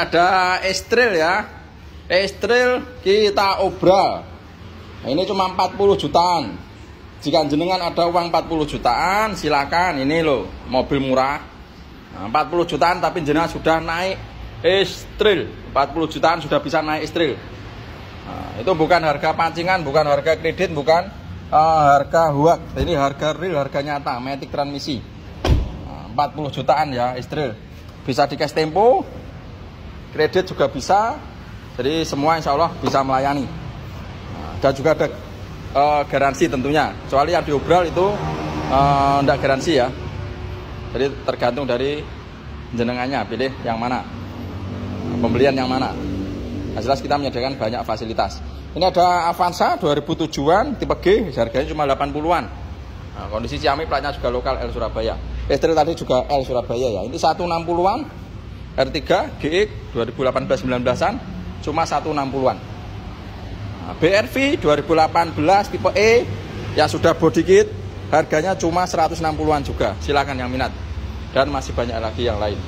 Ada Estril ya. Estril kita obral. Nah, ini cuma 40 jutaan. Jika jenengan ada uang 40 jutaan, silakan. Ini loh, mobil murah. Nah, 40 jutaan tapi jenengan sudah naik Estril. 40 jutaan sudah bisa naik Estril. Nah, itu bukan harga pancingan, bukan harga kredit, bukan uh, harga huak. Ini harga real, harga nyata, Matic transmisi. Nah, 40 jutaan ya Estril. Bisa di cash tempo, kredit juga bisa jadi semua insya Allah bisa melayani. Dan juga ada uh, garansi tentunya. Kecuali yang diobral itu tidak uh, garansi ya. Jadi tergantung dari jenengannya pilih yang mana pembelian yang mana. Nah, jelas kita menyediakan banyak fasilitas. Ini ada Avanza 2007an tipe G harganya cuma 80-an nah, kondisi Ciamik platnya juga lokal L Surabaya. Estri tadi juga L Surabaya ya. Ini 160-an R3 GX 2018-19an cuma 160-an. Nah, BRV 2018 tipe E yang sudah body kit harganya cuma 160-an juga. Silakan yang minat. Dan masih banyak lagi yang lain.